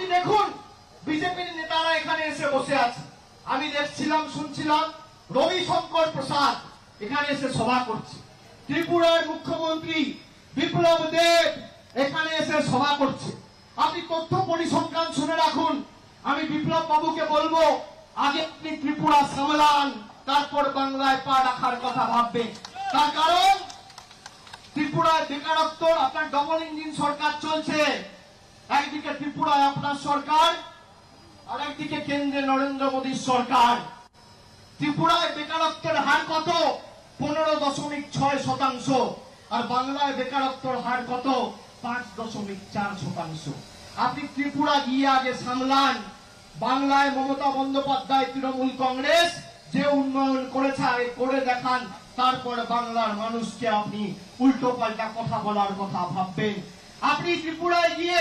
আপনি দেখুন, বিজেপির নেতারা এখানে এসে বসে আছে। আমি দেখছিলাম, শুনছিলাম, রবিশঙ্কর প্রসাদ এখানে এসে সভা করছে। ত্রিপুরার মুখ্যমন্ত্রী বিপ্লব দেব এখানে এসে সভা করছে। আপনি তথ্য পরিসংখ্যান শুনে রাখুন। আমি বিপ্লব বাবুকে বলব, আগে আপনি ত্রিপুরা সামলান, তারপর বাংলায় পা রাখার কথা ভাববেন। তার কারণ, ত্রিপুরায় বেকারত্ব, আপনার ডবল ইঞ্জিন সরকার চলছে। একদিকে ত্রিপুরায় আপনার সরকার, আর একদিকে কেন্দ্রে নরেন্দ্র মোদীর সরকার। ত্রিপুরায় বেকারত্বের হার কত? পনেরো দশমিক ছয় শতাংশ। আর বাংলায় বেকারত্বের হার কত? পাঁচ দশমিক চার শতাংশ। আপনি ত্রিপুরা গিয়ে আগে সামলান। বাংলায় মমতা বন্দ্যোপাধ্যায়, তৃণমূল কংগ্রেস যে উন্নয়ন করেছে, আগে করে দেখান। তারপরে বাংলার মানুষকে আপনি উল্টো পাল্টা কথা বলার কথা ভাববেন। আপনি ত্রিপুরায় গিয়ে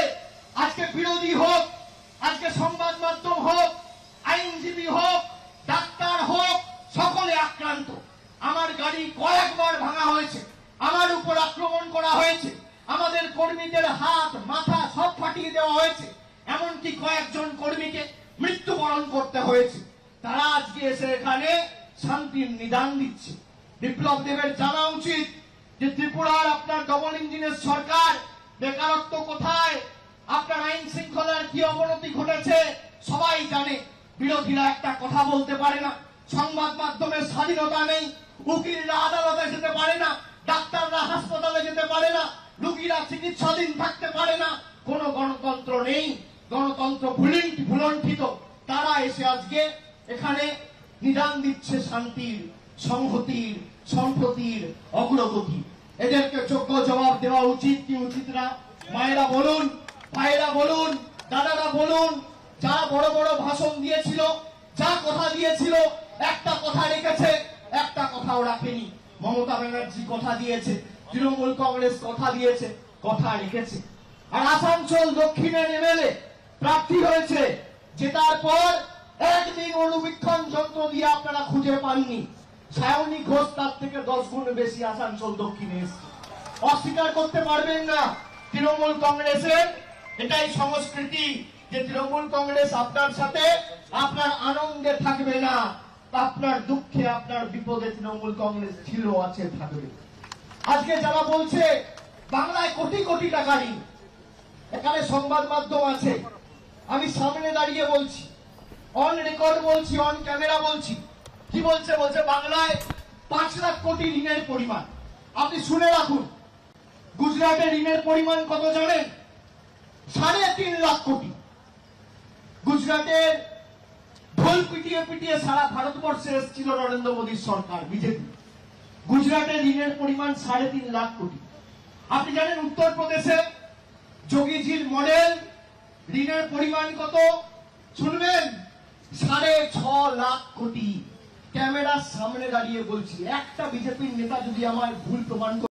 আজকে বিরোধী হোক, আজকে সংবাদ মাধ্যম হোক, আইনজীবী হোক, ডাক্তার হোক, সকলে আক্রান্ত। আমার গাড়ি কয়েকবার ভাঙা হয়েছে, আমার উপর আক্রমণ করা হয়েছে, আমাদের কর্মীদের হাত, মাথা সব ফাটিয়ে দেওয়া হয়েছে। এমনকি কয়েকজন কর্মীকে মৃত্যুবরণ করতে হয়েছে। তারা আজকে এসে এখানে শান্তির নিদান দিচ্ছে। বিপ্লব দেবের জানা উচিত যে ত্রিপুরার আপনার ডবল ইঞ্জিনের সরকার, বেকারত্ব কোথায়? আপনার আইন শৃঙ্খলার কি অবনতি ঘটেছে? সবাই জানে। বিরোধীরা একটা কথা বলতে পারে না। সংবাদ মাধ্যমের স্বাধীনতা নেই। উকিলরা আদালতে যেতে পারে না। ডাক্তাররা হাসপাতালে যেতে পারে না। রুগীরা চিকিৎসাধীন থাকতে পারে না। কোনো গণতন্ত্র নেই। গণতন্ত্র ভুলুণ্ঠ- ভুলণ্ঠিত। তারা এসে আজকে এখানে নিদান দিচ্ছে শান্তির, সংহতির, সম্প্রতির অগ্রগতি। এদেরকে যোগ্য জবাব দেওয়া উচিত কি উচিত না? মায়েরা বলুন। ভাইয়েরা বলুন, দাদারা বলুন, যা বড় বড় ভাষণ দিয়েছিল, যা কথা দিয়েছিল, একটা কথা রেখেছে, একটা কথাও রাখেনি মমতা ব্যানার্জি কথা দিয়েছে, তৃণমূল কংগ্রেস কথা দিয়েছে, কথা রেখেছে। আর আসানসোল দক্ষিণের এমএলএ প্রার্থী হয়েছে, জেতার পর একদিন অনুবীক্ষণ যন্ত্র দিয়ে আপনারা খুঁজে পাননি। সায়নী ঘোষ তার থেকে দশ গুণ বেশি আসানসোল দক্ষিণে এসছে। অস্বীকার করতে পারবেন না তৃণমূল কংগ্রেসের এটাই সংস্কৃতি যে তৃণমূল কংগ্রেস আপনার সাথে, আপনার আনন্দে থাকবে না। আপনার দুঃখে, আপনার বিপদে তৃণমূল কংগ্রেস ছিল, আছে, থাকবে। আজকে যারা বলছে, বাংলায় কোটি কোটি টাকা ঋণ, এখানে সংবাদ মাধ্যম আছে। আমি সামনে দাঁড়িয়ে বলছি অন রেকর্ড বলছি অন ক্যামেরা বলছি। কি বলছে? বলছে বাংলায় পাঁচ লাখ কোটি ঋণের পরিমাণ। আপনি শুনে রাখুন, গুজরাটে ঋণের পরিমাণ কত জানেন? সাড়ে তিন লাখ কোটি। গুজরাটের ঢোল পিটিয়ে পিটিয়ে সারা ভারতবর্ষে এসেছিল নরেন্দ্র মোদীর সরকার, বিজেপি। গুজরাটের ঋণের পরিমাণ সাড়ে তিন লাখ কোটি। আপনি জানেন উত্তরপ্রদেশে যোগীজির মডেল ঋণের পরিমাণ কত? শুনবেন? সাড়ে ছ লাখ কোটি। ক্যামেরার সামনে দাঁড়িয়ে বলছি, একটা বিজেপির নেতা যদি আমার ভুল প্রমাণ